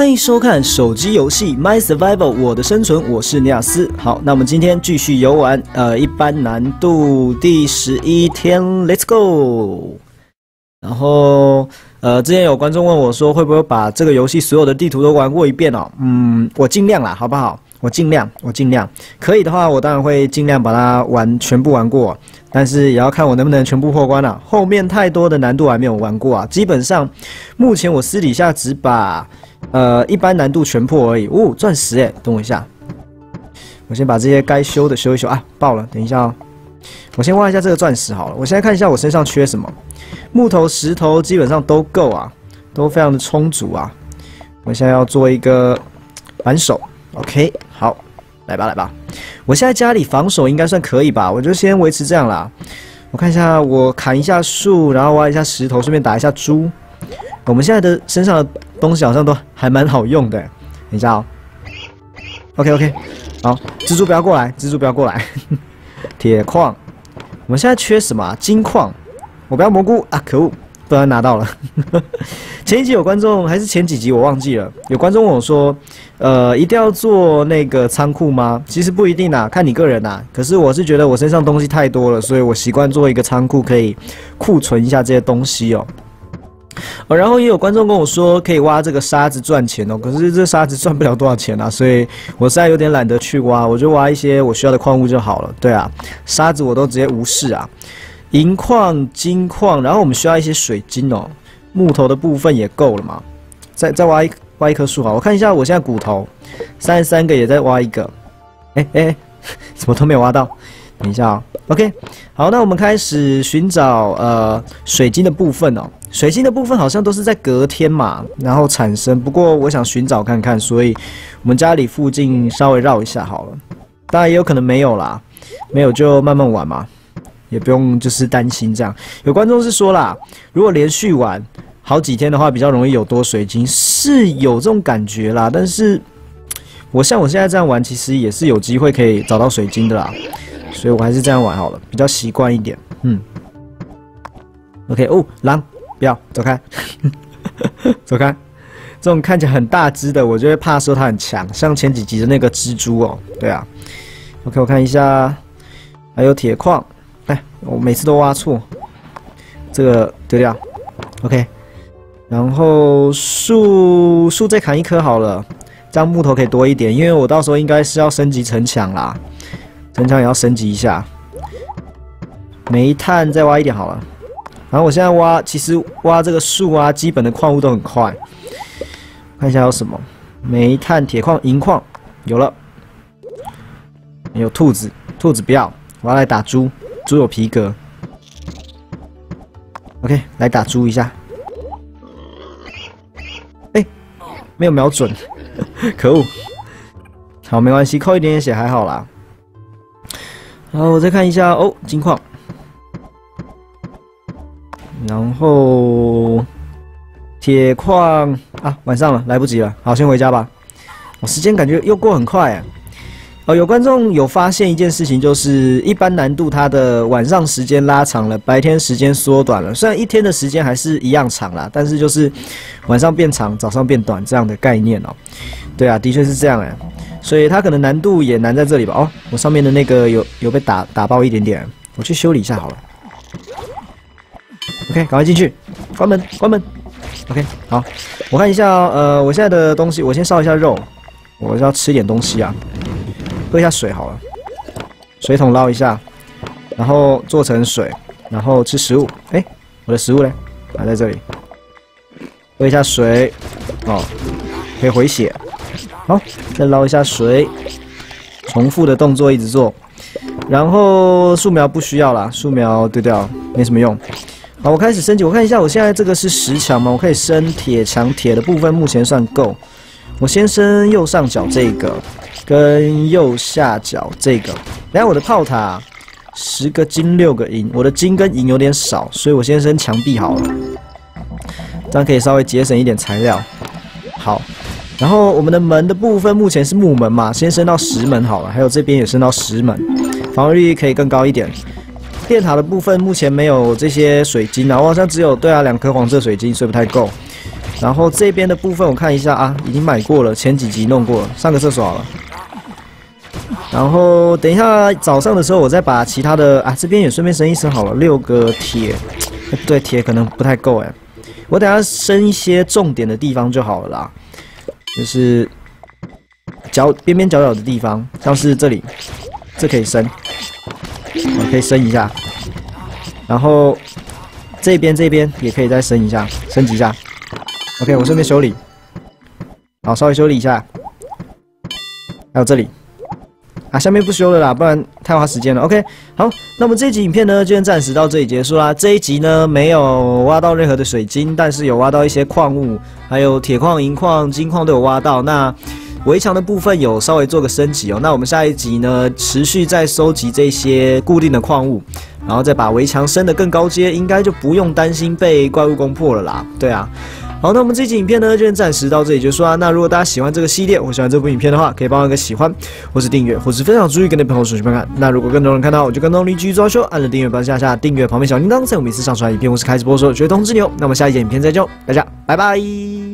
欢迎收看手机游戏《My Survival》，我的生存，我是尼亚斯。好，那我们今天继续游玩，呃，一般难度第十一天，Let's go。然后，呃，之前有观众问我说，会不会把这个游戏所有的地图都玩过一遍哦？嗯，我尽量啦，好不好？我尽量，我尽量，可以的话，我当然会尽量把它玩全部玩过，但是也要看我能不能全部破关了。后面太多的难度还没有玩过啊，基本上，目前我私底下只把。呃，一般难度全破而已。哦，钻石哎，等我一下，我先把这些该修的修一修啊。爆了，等一下哦，我先挖一下这个钻石好了。我现在看一下我身上缺什么，木头、石头基本上都够啊，都非常的充足啊。我现在要做一个扳手，OK，好，来吧来吧。我现在家里防守应该算可以吧，我就先维持这样啦。我看一下，我砍一下树，然后挖一下石头，顺便打一下猪。我们现在的身上的东西好像都还蛮好用的，等一下哦。OK OK，好，蜘蛛不要过来，蜘蛛不要过来。铁矿，我们现在缺什么？金矿。我不要蘑菇啊！可恶，不然拿到了。前一集有观众，还是前几集我忘记了。有观众问我说：“呃，一定要做那个仓库吗？”其实不一定啦，看你个人啦。可是我是觉得我身上东西太多了，所以我习惯做一个仓库，可以库存一下这些东西哦。哦，然后也有观众跟我说可以挖这个沙子赚钱哦，可是这沙子赚不了多少钱啊，所以我现在有点懒得去挖，我就挖一些我需要的矿物就好了。对啊，沙子我都直接无视啊，银矿、金矿，然后我们需要一些水晶哦，木头的部分也够了嘛，再再挖一挖一棵树啊，我看一下我现在骨头三十三个，也在挖一个，哎哎，怎么都没有挖到？等一下啊，OK，好，那我们开始寻找呃水晶的部分哦。水晶的部分好像都是在隔天嘛，然后产生。不过我想寻找看看，所以我们家里附近稍微绕一下好了。当然也有可能没有啦，没有就慢慢玩嘛，也不用就是担心这样。有观众是说啦，如果连续玩好几天的话，比较容易有多水晶，是有这种感觉啦。但是我像我现在这样玩，其实也是有机会可以找到水晶的啦。所以我还是这样玩好了，比较习惯一点。嗯，OK 哦，狼，不要走开，走开。这种看起来很大只的，我就会怕说它很强，像前几集的那个蜘蛛哦。对啊，OK，我看一下，还有铁矿。哎，我每次都挖错，这个丢掉。OK，然后树树再砍一棵好了，这样木头可以多一点，因为我到时候应该是要升级城墙啦。城墙也要升级一下，煤炭再挖一点好了。然后我现在挖，其实挖这个树啊，基本的矿物都很快。看一下有什么，煤炭、铁矿、银矿有了。有兔子，兔子不要，我要来打猪，猪有皮革。OK，来打猪一下。哎，没有瞄准，可恶。好，没关系，扣一点点血还好啦。然后我再看一下哦，金矿，然后铁矿啊，晚上了，来不及了，好，先回家吧。我时间感觉又过很快。哦，有观众有发现一件事情，就是一般难度它的晚上时间拉长了，白天时间缩短了。虽然一天的时间还是一样长啦，但是就是晚上变长，早上变短这样的概念哦。对啊，的确是这样哎。所以它可能难度也难在这里吧？哦，我上面的那个有有被打打爆一点点，我去修理一下好了。OK，赶快进去，关门关门。OK，好，我看一下，呃，我现在的东西，我先烧一下肉，我要吃一点东西啊，喝一下水好了，水桶捞一下，然后做成水，然后吃食物。哎，我的食物嘞？还在这里。喝一下水，哦，可以回血。好，再捞一下水，重复的动作一直做，然后树苗不需要了，树苗丢掉，没什么用。好，我开始升级，我看一下，我现在这个是石墙吗？我可以升铁墙，铁的部分目前算够。我先升右上角这个，跟右下角这个。等下我的炮塔十个金六个银，我的金跟银有点少，所以我先升墙壁好了，这样可以稍微节省一点材料。好。然后我们的门的部分目前是木门嘛，先升到石门好了。还有这边也升到石门，防御力可以更高一点。电塔的部分目前没有这些水晶啊，我好像只有对啊两颗黄色水晶，所以不太够。然后这边的部分我看一下啊，已经买过了，前几集弄过了，上个厕所好了。然后等一下早上的时候，我再把其他的啊这边也顺便升一升好了，六个铁，对，铁可能不太够哎，我等下升一些重点的地方就好了啦，就是角边边角角的地方，像是这里，这可以升，我可以升一下，然后这边这边也可以再升一下，升级一下，OK，我顺便修理，好，稍微修理一下，还有这里。啊，下面不修了啦，不然太花时间了。OK，好，那么这一集影片呢，就暂时到这里结束啦。这一集呢，没有挖到任何的水晶，但是有挖到一些矿物，还有铁矿、银矿、金矿都有挖到。那围墙的部分有稍微做个升级哦。那我们下一集呢，持续再收集这些固定的矿物，然后再把围墙升得更高阶，应该就不用担心被怪物攻破了啦。对啊。好，那我们这集影片呢，就暂时到这里结束啦。那如果大家喜欢这个系列，或喜欢这部影片的话，可以帮我一个喜欢，或是订阅，或是分享出去，跟你朋友出去看看。那如果更多人看到，我就更多力继续抓修，按了订阅，帮下下订阅旁边小铃铛，在我每次上传影片或是开直播的时候，就会通知你哦。那我们下一集影片再见，大家拜拜。